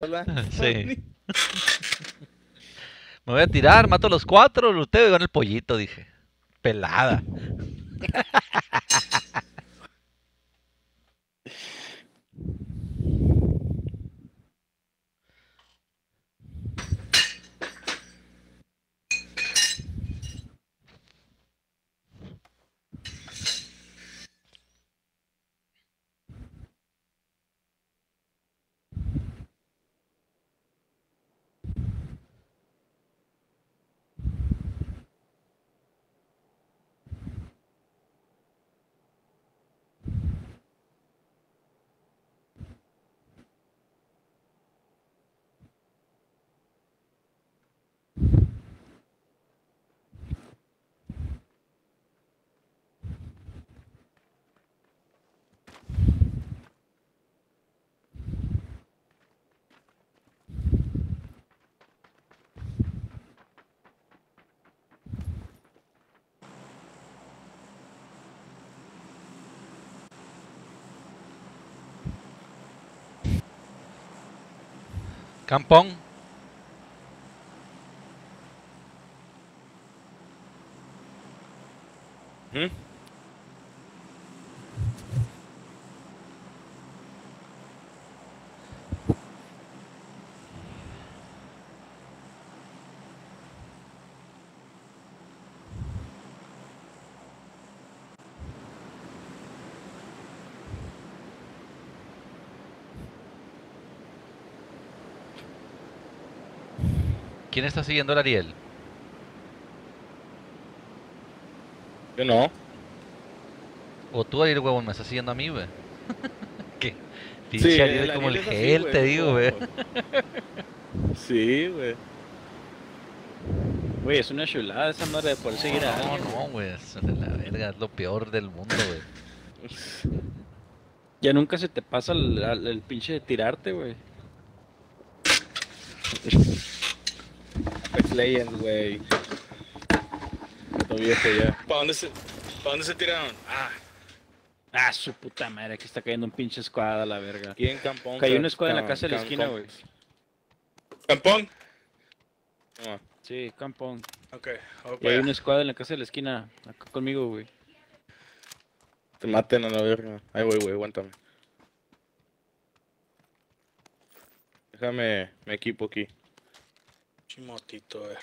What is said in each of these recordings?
Sí. Me voy a tirar, mato a los cuatro, luteo y gano el pollito, dije. Pelada. Campón. ¿Quién está siguiendo al Ariel? Yo no. O tú, Ariel, huevón, me estás siguiendo a mí, güey. ¿Qué? Sí, Pinche Ariel como el Ariel gel, te digo, güey. Sí, güey. Güey, es una chulada esa madre de poder seguir a No, no, güey. eso de la verga, es lo peor del mundo, güey. Ya nunca se te pasa el, el- el pinche de tirarte, güey. Apex Legends, güey. Todo viejo ya. ¿Para dónde se, ¿para dónde se tiraron? Ah, Ah, su puta madre, aquí está cayendo un pinche squad a la verga. Aquí en Campón. Cayó una squad en la casa de la esquina, güey. Campón. No, Sí, campón. Ok, Y hay una squad en la casa de la esquina, acá conmigo, güey. Te maten a la verga. Ay, güey, güey, aguántame. Déjame, me equipo aquí. Chimotito, a ver.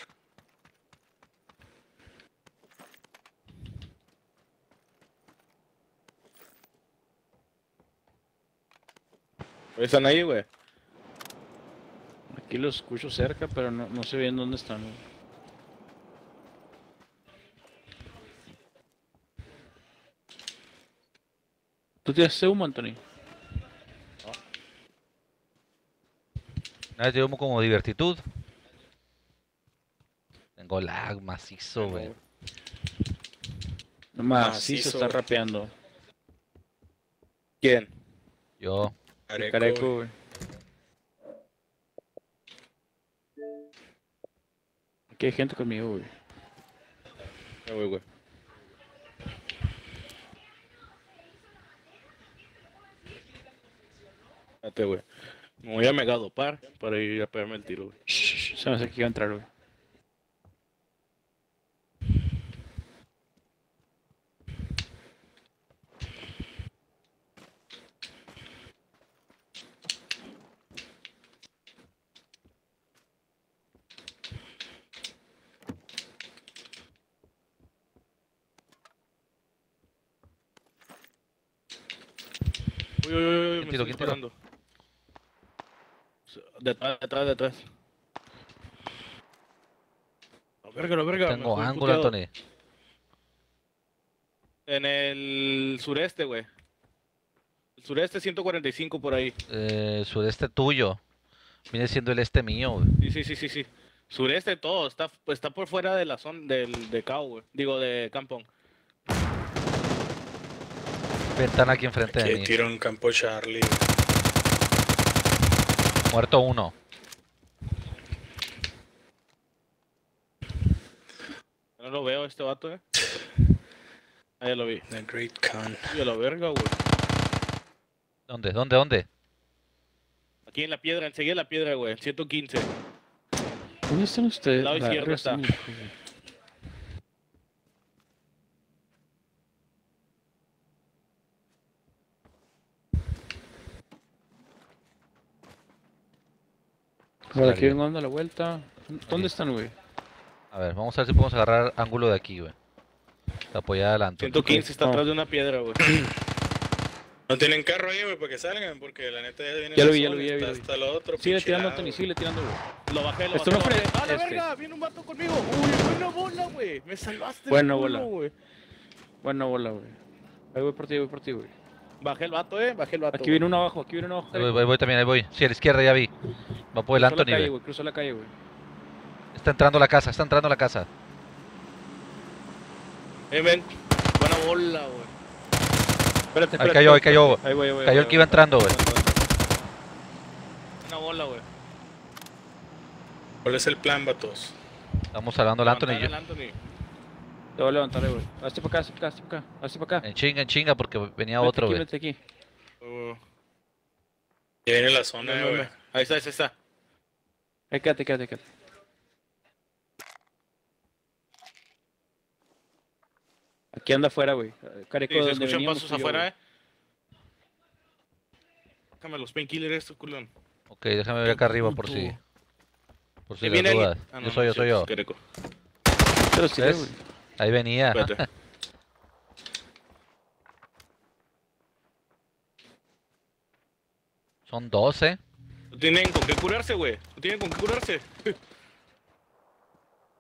¿Están ahí, güey? Aquí los escucho cerca, pero no, no sé bien dónde están, güey. ¿Tú tienes ese humo, Anthony? Nada, yo como diversitud. Tengo lag macizo, güey. No se está rapeando. ¿Quién? Yo. Careco, Careco, güey. Aquí hay gente conmigo, güey. Ay, güey, güey. Espérate, güey. Me voy a mega dopar para ir a pegarme el tiro, güey. Se me hace que iba a entrar, güey. Uy, uy, uy, uy, ¿Quién me estoy disparando. Detrás, detrás, detrás. La verga, la verga. Tengo ángulo. Anthony. En el sureste, güey. El sureste 145 por ahí. Eh, sureste tuyo. Viene siendo el este mío, güey. Sí, sí, sí, sí, sí. Sureste todo, está, está por fuera de la zona del de Cao, güey. Digo, de Campón. Ventana aquí enfrente de Aquí mí. tiro en campo Charlie. Muerto uno. No lo veo este vato, eh. Ahí ya lo vi. The Great Khan. A la verga, güey. ¿Dónde? ¿Dónde? ¿Dónde? Aquí en la piedra, enseguida de la piedra, güey. 115. ¿Dónde están ustedes? Lado La izquierdo verga, está. Por aquí vengo dando la vuelta. ¿Dónde están, güey? A ver, vamos a ver si podemos agarrar ángulo de aquí, güey. Para apoyar adelante. 115 está No. atrás de una piedra, güey. No tienen carro ahí, güey, para que salgan, porque la neta ya viene Ya lo vi, ya lo vi, ya vi, está hasta lo otro. Sigue tirando, güey. sigue tirando, güey. Lo bajé, lo Esto bajé. no lo fue- bajé. ¡Ah, la este. verga! Viene un vato conmigo. Uy, buena bola, güey. Me salvaste. Buena bola. güey. Buena bola, güey. Ahí voy por ti, voy por ti, güey. Bajé el vato, eh. Bajé el vato. Aquí viene uno abajo, aquí viene uno abajo. Ahí voy, voy, voy también, ahí voy. Sí, a la izquierda ya vi. Va por el Cruzó la Anthony, calle. Cruzó la calle, güey. Está entrando a la casa, está entrando a la casa. Eh, ven. Buena bola, güey. Espérate, Ahí espérate. cayó, ahí cayó. Ahí. Cayó ahí el que iba entrando, güey. Buena bola, güey. ¿Cuál es el plan, vatos? Estamos salvando al Anthony y yo. Anthony. Te voy a levantar, eh, güey. Hazte para acá, hazte para acá, hazte para acá. Hazte para acá. En chinga, en chinga, porque venía Vete otro, aquí, güey. vete aquí. Uh, Ya viene la zona, güey. Ahí está, ahí está. Ahí quédate, quédate, quédate. Aquí anda afuera, güey. Careco, Sí, se escuchan pasos yo, afuera, eh. Déjame los painkillers estos, culón. Ok, déjame ver acá arriba por si. Por si ¿Quién las viene dudas. Ah, Yo no, soy no, yo, soy sí, yo. es Quereco. Te los tiré, ¿Ves? güey. Ahí venía. Espérate. Son 12. No tienen con qué curarse, güey. No tienen con qué curarse. Voy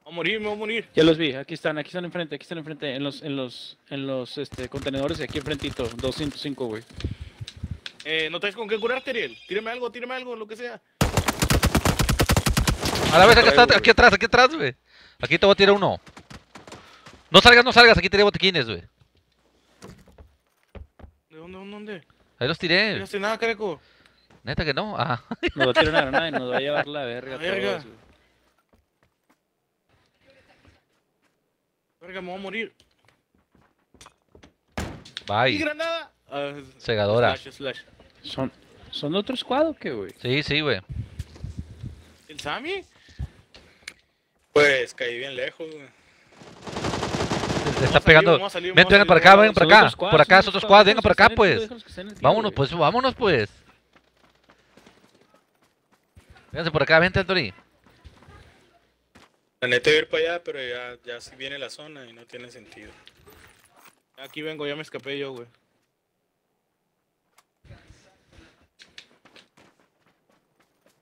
a morir, me voy a morir. Ya los vi, aquí están, aquí están enfrente, aquí están enfrente, en los, en los, en los, este, contenedores, aquí enfrentito, 205, güey. Eh, ¿no traes con qué curarte, Ariel? Tírame algo, tírame algo, lo que sea. A la vez, acá traigo, está, aquí atrás, aquí atrás, güey. Aquí te voy a tirar uno. No salgas, no salgas, aquí tiré botiquines, güey. ¿De dónde, dónde, dónde? Ahí los No tiré. hace nada, Careco. Neta que no. Ah. Nos va a tirar una granada y nos va a llevar la verga. Verga. Verga, me voy a morir. ¡Y Bye. granada! Ah, Segadora. Slash, slash. ¿Son, ¿Son de otro escuadro o qué, güey? Sí, sí, güey. ¿El Sammy? Pues caí bien lejos, güey. Te está pegando. a vengan para acá, vengan para acá. squad, Por acá, son es otro squad, squad, vengan para acá, pues. tiro, Vámonos, pues, vámonos, pues. Vénganse por acá, vente, Anthony. La neta iba a ir para allá, pero ya, ya sí viene la zona y no tiene sentido. Aquí vengo, ya me escapé yo, güey.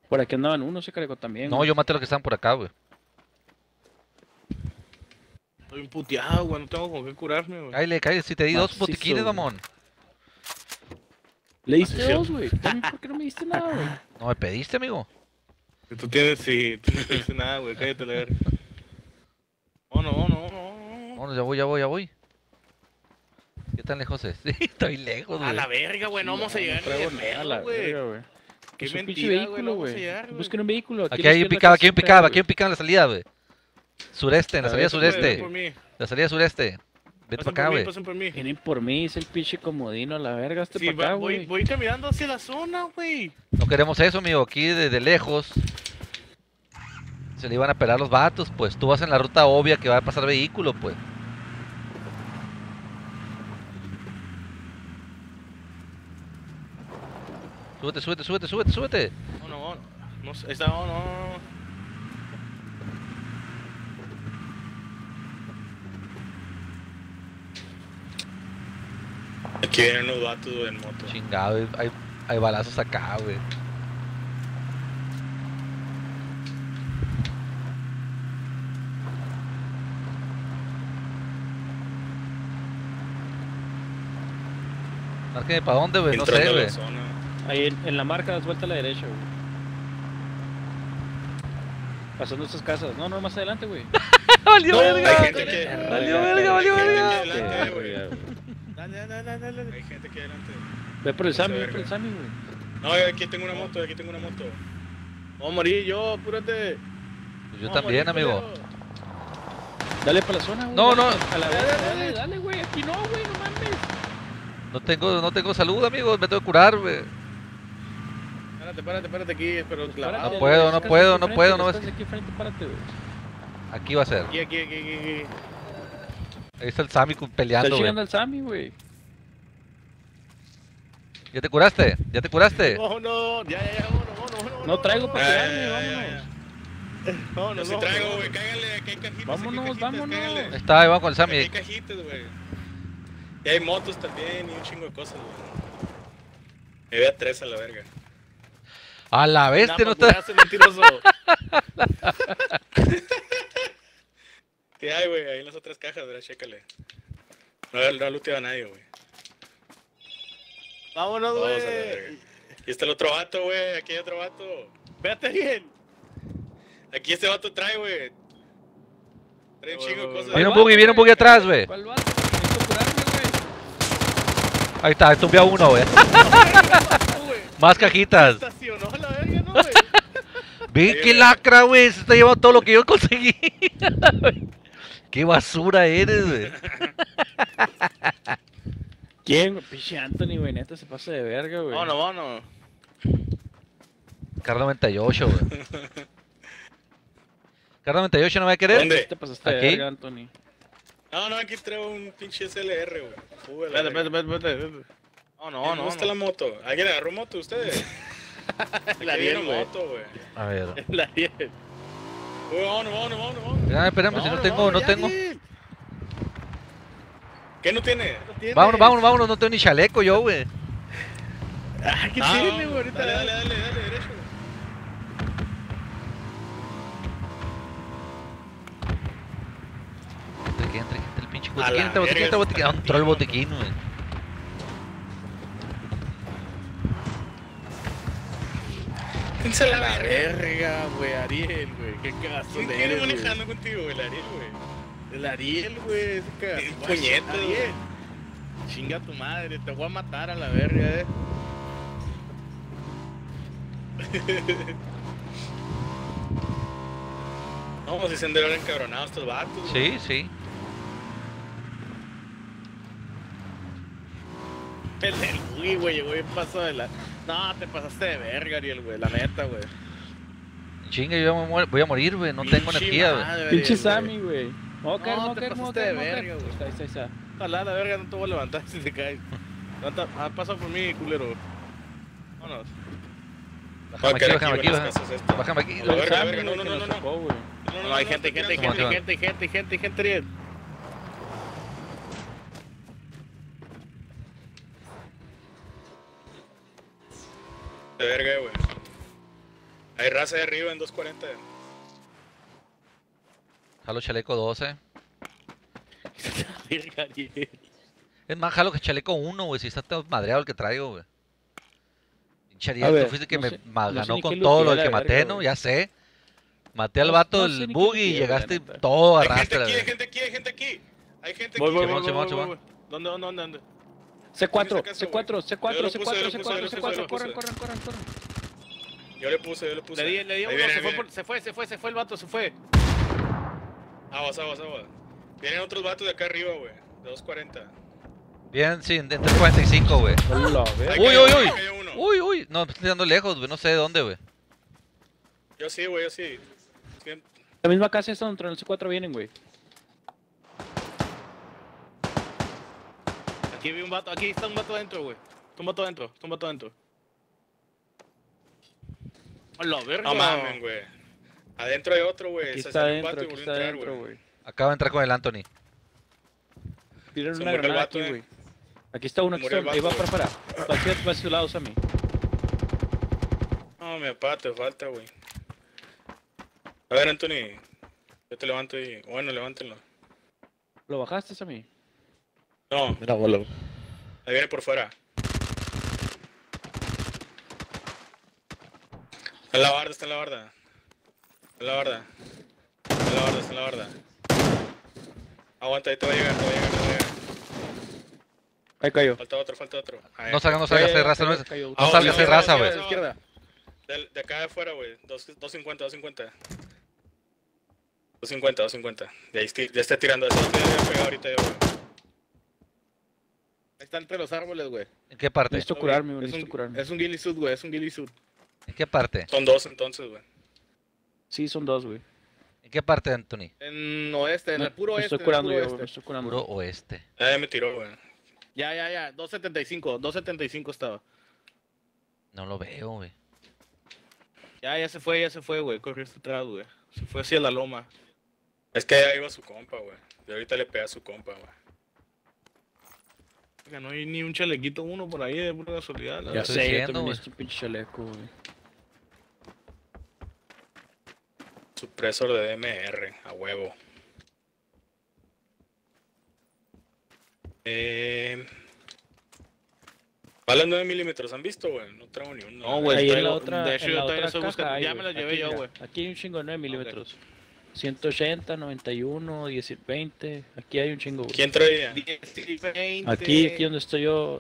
Por aquí andaban unos, se cargó también. No, güey. yo maté a los que están por acá, güey. Estoy emputeado, güey. No tengo con qué curarme, güey. Cállate, cállate. Si te di dos Macizo, botiquines, mamón. Le diste Así dos, güey. ¿Por qué no me diste nada, güey? No me pediste, amigo. Que Tú tienes, sí, tú no tienes nada, güey. Cállate la verga. Oh, no, no, no, no. Vámonos, ya voy, ya voy, ya voy. ¿Qué tan lejos es? Sí, estoy lejos, A güey. la verga, güey. No vamos a llegar ni traigo güey. verga, güey. Qué Pues mentira, güey. No vehículo, vamos a güey. llegar, güey. Busquen un vehículo. Aquí a hay un picado, aquí hay un picado, aquí hay un picado en la salida, güey. Sureste, en la A salida sureste. La salida sureste. Vete Pasen para acá, güey. pasen por mí. Vienen por mí, es el pinche comodino, a la verga, este Sí, para acá, va- voy, güey. voy caminando hacia la zona, güey. No queremos eso, amigo. Aquí desde lejos. Se le iban a pelar los vatos, pues. Tú vas en la ruta obvia que va a pasar vehículo, pues. Súbete, súbete, súbete, súbete, súbete. No, no, no. No está, no, no, no. Aquí vienen unos vatos en moto. Chingado, hay- hay, hay balazos acá, güey. Márqueme para dónde, güey, no sé, güey. zona. Ahí en, en la marca, das vuelta a la derecha, güey. Pasando estas casas. No, no, más adelante, güey. ¡Valió verga! hay gente que. Valió verga, valió verga. que adelante, güey. Dale, dale, dale. Hay gente que adelante. Ve por el Sammy, ve por el Sammy, güey. No, aquí tengo una moto, aquí tengo una moto. Voy a morir yo, apúrate. Yo también, amigo. Dale para la zona, güey. No, no. Dale, dale, dale, güey. Aquí. No tengo, no tengo salud, amigo. Me tengo que curar, güey. Espérate, Párate, párate, párate aquí, pero clavado. No puedo, no puedo, no puedo, no estás aquí enfrente, párate. Aquí va a ser. Aquí, aquí, aquí, aquí, aquí. Ahí está el Sammy Está peleando, güey. chingando al Sammy, güey. ¿Ya te curaste? ¿Ya te curaste? Vámonos, ya, ya, ya, vámonos, vámonos. No traigo para ya, vámonos. Vámonos, Yo sí vámonos, traigo, güey, cáiganle, aquí hay cajitas. Vámonos, aquí hay cajitas, vámonos. Está, ahí vamos con el Aquí hay Sammy. cajitas, güey. Y hay motos también y un chingo de cosas, güey. Me voy a tres a la verga. A la bestia, no güey, hace mentiroso. ¿Qué hay, güey? Ahí en las otras cajas, ¿verdad? Chécale. No, no looteaba a nadie, güey. Vámonos, Vamos a la güey. Aquí está el otro vato, güey. Aquí hay otro vato. Véate bien. Aquí este vato trae, güey. Trae un chingo de cosas. Viene un buggy, viene un buggy atrás, güey. ¿Cuál vato? Ahí está, tumbé a uno, güey. Más cajitas. Estacionó a la verga, ¿no, güey? Ve qué lacra, güey. Se está llevando todo lo que yo conseguí. qué basura eres, güey. ¿Quién? Pinche Anthony, güey, neta se pasa de verga, güey. Vámonos, vámonos. Car 98, güey. Car 98 no va a querer. ¿Dónde? Te pasaste de verga, Anthony. No, no, aquí traigo un pinche SLR, güey. La Espérate, verga. espérate, espérate. espérate. Vámonos, ¿Dónde está la moto? ¿Alguien agarró moto ustedes? La Aquí hay Ariel, una güey. moto, güey. A ver. La Ariel. Uy, vámonos, vámonos, vámonos, vámonos. Espérame, si no tengo, no tengo. ¿Qué no tiene? No. Vámonos, vámonos, vámonos. No tengo ni chaleco yo, güey. Ah, ¿qué Ah, tiene, güey? Ahorita Dale, dale, dale, dale, derecho. Entre que entre, el pinche botiquín, el botiquín, el botiquín. Ah, Entró el botiquín, güey. La verga. verga, güey, Ariel, güey. Qué cagazo ¿Quién de viene eres, güey. manejando contigo, güey? El Ariel, güey. El Ariel, güey. Ese cagazo. Qué puñeta, Ariel. Chinga tu madre, te voy a matar a la verga, eh. No, si se han de haber encabronado estos vatos. Sí, sí. El del buggy, güey, llegó bien paso de la. No, te pasaste de verga, Ariel, güey. La neta, güey. Chinga, yo me muero- voy a morir, güey. No tengo Pinche energía, güey. Pinche. Sammy, güey. No, voy a te pasaste de verga, güey. Ahí está. Ojalá la verga no te voy a levantar si te caes. Levanta, ah, pasa por mí, culero. Vámonos. Bájame aquí, bájame aquí, bájame. aquí. No, no, no, no. No, No, hay gente, está gente, tirando. gente, gente, gente, gente, gente, De verga, güey. Hay raza de arriba en 240. Jalo chaleco 12. Verga, Ariel. Es más, jalo que chaleco 1, güey. Si está todo madreado el que traigo, güey. Pinche A Ariel, tú fuiste que no me sé- ma- no sé ganó con todo lo que maté, verga, ¿no? Ya sé. Maté al vato no del buggy y llegaste todo Hay agarraste. gente aquí, hay gente aquí, hay gente aquí. Hay gente aquí. voy, Simón, voy, Simón, voy, Simón. voy. ¿Dónde, dónde, dónde, dónde? C4, ¿Tienes acaso, C4, Yo C4, lo C4, puse, yo lo C4, puse, yo lo C4, puse, yo lo corran, corran, corran, corran. Yo le puse, yo le puse. Le di, le di uno, viene, se, fue se fue, se fue, se fue el vato, se fue. Aguas, aguas, aguas. Vienen otros vatos de acá arriba, güey. De 240. Bien, sí, de 345, güey. Uy, uy, uy. Uy, uy. No, me estoy tirando lejos, güey. No sé de dónde, güey. Yo sí, güey, yo sí. Sí, La misma casa es donde en el C4 vienen, güey. Aquí vi un vato, aquí está un vato adentro, güey. Está un vato adentro, está un vato adentro. Hola, verga. No mames, güey. Adentro hay otro, güey. Aquí Se está salió un adentro, vato y volvió a entrar, güey. Acaba de entrar con el Anthony. Se una granada vato, aquí, eh. güey. Aquí está uno, aquí está uno. Ahí va para afuera. Va hacia, va hacia su lado, Sammy. No, mi papá, te falta, güey. A ver, Anthony. Yo te levanto y. Bueno, levántenlo. ¿Lo bajaste, Sammy? No, Mira, bola. ahí viene por fuera. Está en la barda, está en la barda. Está en la barda. Está en la barda, está en la barda. Aguanta, ahí te va a llegar, te va a llegar, te va a llegar. Ahí cayó. Falta otro, falta otro. Ahí. No salgas, no salgas, hay raza, no. No Ah, sí, hay sí, raza, güey. De, de acá de afuera, güey. Dos- 250, 250. 250, 250. De ahí ya está tirando. Eso te voy a pegar ahorita güey. Ahí está entre los árboles, güey. ¿En qué parte? Necesito curarme, güey. Es Necesito un, curarme. es un ghillie suit, güey. Es un ghillie suit. ¿En qué parte? Son dos entonces, güey. Sí, son dos, güey. ¿En qué parte, Anthony? En oeste, en el puro me oeste. estoy curando puro yo, me estoy curando. Puro oeste. Ya me tiró, güey. Ya, ya, ya. 275. 275 estaba. No lo veo, güey. Ya, ya se fue, ya se fue, güey. Corrió hasta atrás, güey. Se fue hacia la loma. Es que allá iba su compa, güey. Y ahorita le pega a su compa, güey. Oiga, No hay ni un chalequito uno por ahí de pura casualidad. Ya estoy sé, diciendo, también güey. pinche chaleco, güey. Supresor de DMR, a huevo. Eh... Balas 9 milímetros, ¿han visto, güey? No traigo ni uno. No, güey. Ahí en la traigo- otra, de hecho, yo todavía estoy buscando- ya me las llevé Aquí, yo, güey. Aquí hay un chingo de 9 milímetros. 180, 91, 10, 20. Aquí hay un chingo, güey. ¿Quién traía? 10 y 20. Aquí, aquí donde estoy yo.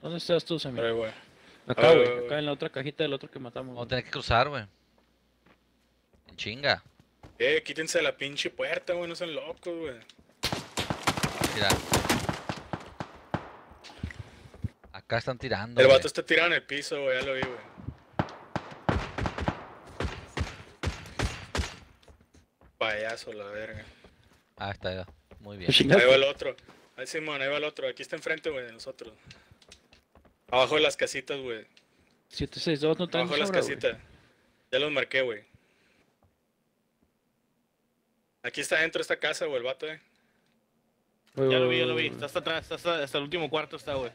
¿Dónde estás tú, Sammy? Trae, güey. Acá, Ah, güey. güey. Acá en la otra cajita del otro que matamos. Vamos a tener que cruzar, güey. En chinga. Eh, quítense la pinche puerta, güey. No sean locos, güey. Mira. Acá están tirando. El güey. vato está tirado en el piso, güey. Ya lo vi, güey. Payaso, la verga. Ah, está ya. Muy bien. Pues. Ahí va el otro. Ahí Simón, ahí va el otro. Aquí está enfrente, güey, de nosotros. Abajo de las casitas, güey. 762 no traen Abajo de las casitas. Ya los marqué, güey. Aquí está dentro de esta casa, güey, el vato, eh. Güey, Ya lo vi, ya lo vi. Está hasta atrás, está hasta, hasta el último cuarto está, güey.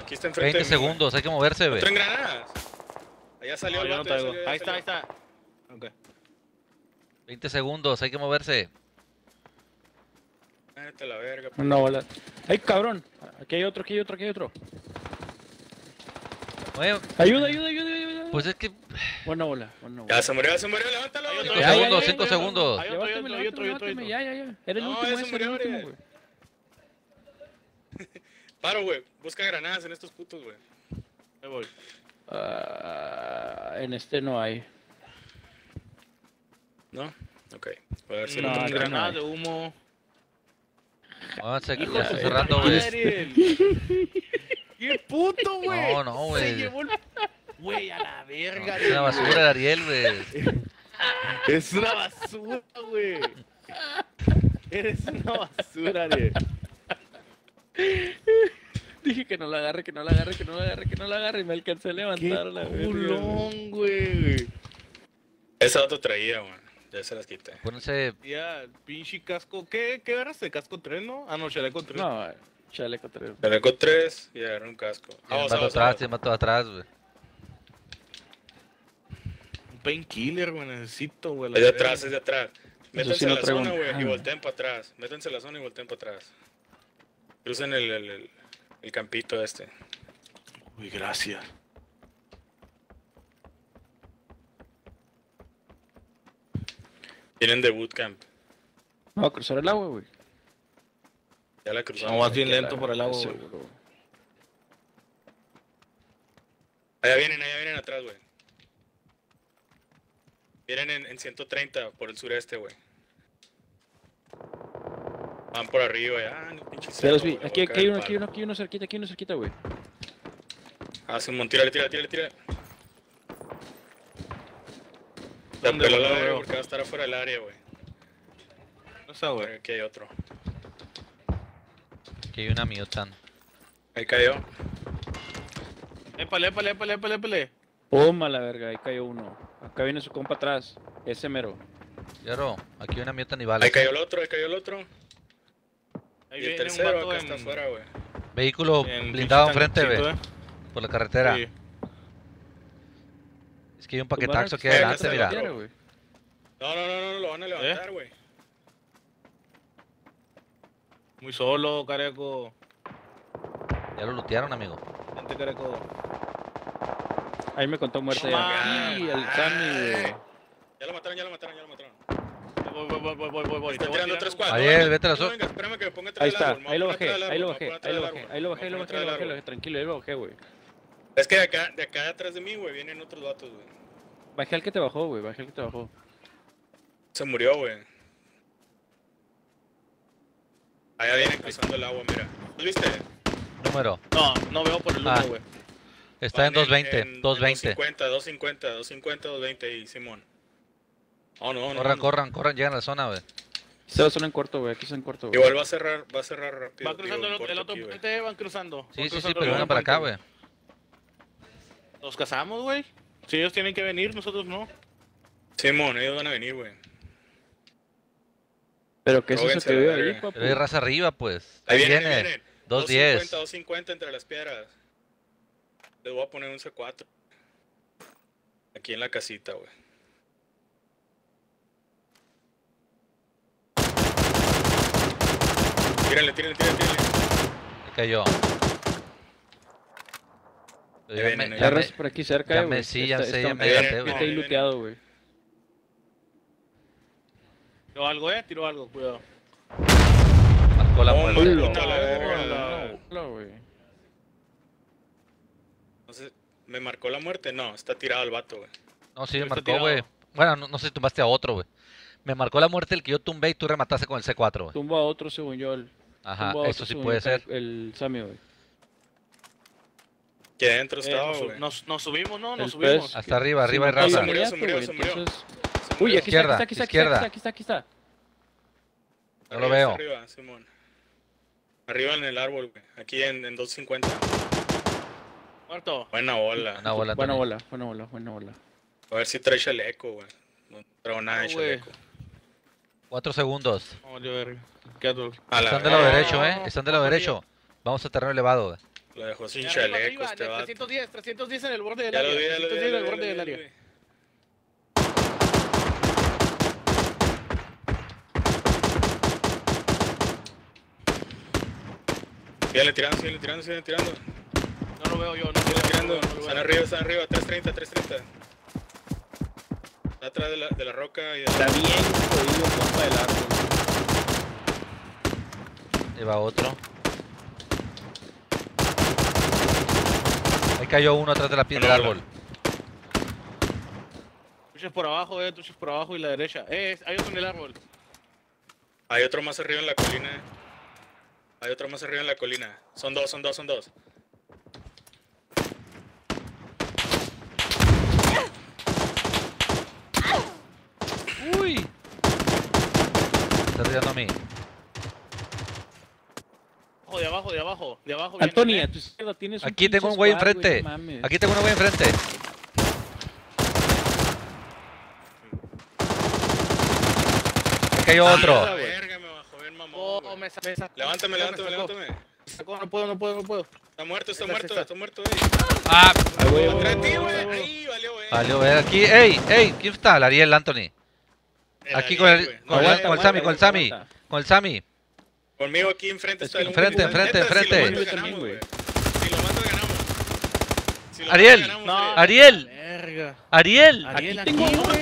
Aquí está enfrente 20 de mí, güey. segundos, hay que moverse, güey. ¿Otro en granadas? Allá salió No, el no vato, ya traigo. salió, Ahí está, ahí está. Ok. 20 segundos, hay que moverse. Vete la verga. Una bola. ¡Ay, cabrón! Aquí hay otro, aquí hay otro, aquí hay otro. Mueve- Ayuda, ayuda, ayuda, ayuda. Pues es que Buena bola, buena bola. Ya se murió, ya se murió, levántalo. Hay otro, Cinco Ya, ya, segundos, ya, cinco ya, ya, segundos. Hay otro, hay Levántame, otro, hay otro, hay otro. Ya, ya, ya. Era el No, último, ese era el murió, último, güey. Paro, güey. Busca granadas en estos putos, güey. Ahí voy. Ah, en este no hay. ¿No? Ok. A ver si No, no, no de humo. De estoy su cerrando, güey. ¡Qué puto, güey! No, no, Se güey. llevó el... Güey, a la verga, Es una basura de Ariel, güey. Es una basura, güey. Eres una basura, Ariel. Dije que no la agarre, que no la agarre, que no la agarre, que no la agarre. Y me alcancé a levantar la verga, culón, güey. Ese otro traía, güey. Ya se las quité. Pónganse. Ya, pinche casco. ¿Qué, qué agarraste? ¿Casco 3, no? Ah, no, chaleco 3. No, chaleco tres. Chaleco 3 y agarré un casco. Mato vamos, atrás, vamos. tiene mato atrás, güey. Un painkiller, güey, necesito, güey. Es de atrás, es de atrás. Métanse sí a la zona, un- güey, y Ah. volteen para atrás. Métanse a la zona y volteen para atrás. Crucen el, el, el, el campito este. Uy, gracias. Vienen de bootcamp. No, a cruzar el agua, güey. Ya la cruzamos. No, vas bien la- lento por el agua, güey. Allá vienen, allá vienen atrás, güey. Vienen en, en 130 por el sureste, güey. Van por arriba, ya. no, pinche Ya cerro, los vi. güey, Aquí, aquí hay uno, aquí uno, aquí hay uno cerquita, aquí hay uno cerquita, güey. Ah, Simón, tírale, tírale, tírale, tírale. Veo. porque va a estar afuera del área, güey. No está, güey. Aquí hay otro. Aquí hay una mutant. Ahí cayó. Épale, épale, épale, épale, épale. Puma la verga, ahí cayó uno. Acá viene su compa atrás. Ese mero. Claro, aquí hay una mutant y Ahí balas. cayó el otro, ahí cayó el otro. Ahí y el viene un tercero acá en- está afuera, güey. Vehículo en blindado enfrente, güey. tanquecito, Por la carretera. ¿eh? Es que hay un paquetaxo aquí adelante, mira. No, no, no, no, lo van a levantar, güey. Muy solo, careco. Ya lo lootearon, amigo. Gente, careco. Ahí me contó muerte. Sí, el Sammy, güey. Ya lo mataron, ya lo mataron, ya lo mataron. Voy, voy, voy, voy, voy, voy. Están tirando tirar tres un- cuadros. Ariel, No, vete a la venga, espérame que me ponga Ahí está, ahí lo bajé, ahí lo bajé, ahí lo bajé, ahí lo bajé, ahí lo bajé, tranquilo, ahí lo bajé, güey. Es que de acá, de acá atrás de mí, güey, vienen otros vatos, güey. Bajé al que te bajó, güey, bajé al que te bajó. Se murió, güey. Allá vienen cruzando el agua, mira. ¿Lo viste? Número. No, no veo por el humo, Ah. güey. Está en Van 220, en 220. 250, 250, 250, 220 y Simón. Oh, no, no. Corran, no. corran, corran, llegan a la zona, güey. Se va a en corto, güey. Aquí está en corto, güey. Igual va a cerrar, va a cerrar rápido. Van cruzando tío, el, en otro- el otro aquí, puente, van cruzando. Van Sí, sí, sí, cruzando pero el vengan para acá, güey. Nos casamos, güey. Si ellos tienen que venir, nosotros no. Simón, ellos van a venir, güey. Pero ¿qué es eso que veo ahí, papu? Hay raza arriba, pues. Ahí Ahí viene. vienen. 210. 250, 250 entre las piedras. Les voy a poner un C4. Aquí en la casita, güey. Tírenle, tírenle, tírenle, tírenle. Ahí cayó. Ya vienen, me- ya me- por aquí cerca, ya eh, güey. me- sí, ya Está- sé, ya me ahí looteado, güey. Tiró algo, eh. Tiró algo, cuidado. Marcó la Oh, muerte. Hola. No, güey. Entonces, ¿me marcó la muerte? No, está tirado el vato, güey. No, sí, me marcó, güey. Bueno, no, no sé si tumbaste a otro, güey. Me marcó la muerte el que yo tumbé y tú remataste con el C4, güey. Tumba a otro, según yo. El, Ajá, eso sí puede ser. El Sammy, güey. Que adentro Eh, estaba, nos, güey. nos, nos subimos, ¿no? Nos El subimos. pez. Hasta arriba, arriba hay Sí, no, raza. se murió, Se murió, se murió. entonces- Uy, aquí Izquierda, está, aquí está, aquí está, izquierda. aquí está, aquí está, aquí está. No lo veo. Arriba, Simón. Arriba en el árbol, güey. Aquí en, en 250. Muerto. Buena bola. Buena bola, buena bola, buena bola. A ver si trae chaleco, güey. No traigo nada de chaleco. Cuatro segundos. Están de lado derecho, eh. Están de lado derecho. Vamos a terreno elevado, güey. Lo dejó sin Arriba, chaleco arriba, este de vato. 310, 310 en el borde del Ya área. lo vi, ya lo vi, 310 en el vi, borde ya del área. vi. Síguele tirando, síguele tirando, síguele tirando. No lo veo yo, no veo, tirando. no no Están arriba, están arriba. 330, 330. Está atrás de la, de la roca y de Está bien jodido, compa del árbol. Ahí va otro. Ahí cayó uno atrás de la piel del árbol. Tuches por abajo, eh, tuches por abajo y la derecha. Eh, es- hay otro en el árbol. Hay otro más arriba en la colina. Hay otro más arriba en la colina. Son dos, son dos, son dos. Uy. Está tirando a mí. Ojo, de abajo, de abajo, de abajo. Anthony, a tu izquierda tienes un Aquí tengo un güey enfrente. no mames. Aquí tengo uno güey enfrente. Ahí cayó Ah, otro. la verga, me bajó bien mamón. Oh, güey. me. Levántame, me levántame, levántame. No puedo, no puedo, no puedo. Está muerto, está Esa, muerto, esa. está muerto, güey. Ah, Ahí güey. ahí valió, güey. valió ver aquí. ¡Ey! ¡Ey! ¿Quién está? El Ariel Anthony. El Aquí Ariel, con el- güey. con No, el- con el Sammy, con el Sammy. Con el Sammy. Conmigo aquí enfrente Es está el enfrente, enfrente, enfrente. Si lo mato, ganamos, güey. güey. Si lo mato, ganamos. Si lo Ariel. mato, ganamos, No. güey. Ariel. Verga. Ariel. Ariel, Aquí aquí, tengo güey.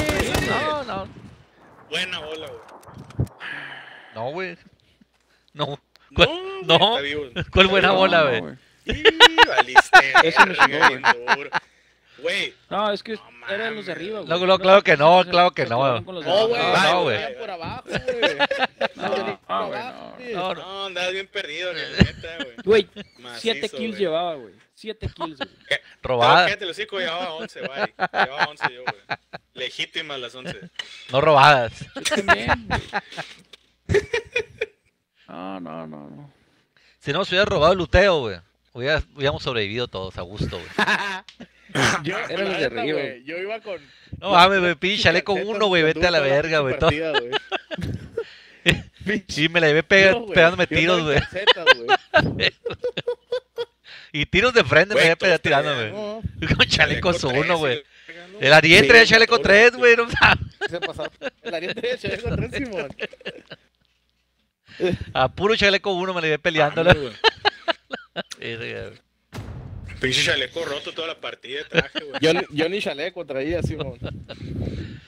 No, no. Buena bola, güey. No, güey. No. No, ¿Cuál, güey, no. está vivo. ¿Cuál buena No, bola, no, güey? güey. Y valiste. Güey, No, es que No eran los de arriba, güey. No, no, claro que no, claro que Se no. No, güey. No, no, güey. Vayan por abajo, güey. No, güey, no. güey. No, no. no, andabas bien perdido, la neta, güey. Güey, Macizo, siete kills güey. llevaba, güey. Siete kills, güey. Robada. Cállate, los hocico, llevaba 11, bye. Llevaba 11 yo, güey. Legítimas las 11. No robadas. Yo también, güey. No, no, no, no. Si no nos hubiera robado el luteo, güey. hubiéramos sobrevivido todos a gusto, güey. Yo, Eran la los de neta, arriba. güey, Yo iba con. No mames, güey, pinche chaleco uno, güey, vete a la verga, güey. Y me la llevé pega- No, pegándome tiros, güey. Y tiros de frente me Güey, llevé tirándome. No, Con chalecos Chaleco uno, 13, güey. El Ariel Sí, traía chaleco todos, 3, güey. No mames. El Ariel de Chaleco 3, Simón. A puro chaleco uno me la llevé peleando. Güey. Pinche chaleco roto toda la partida de traje, güey. Yo, ni- yo ni chaleco traía, Simón.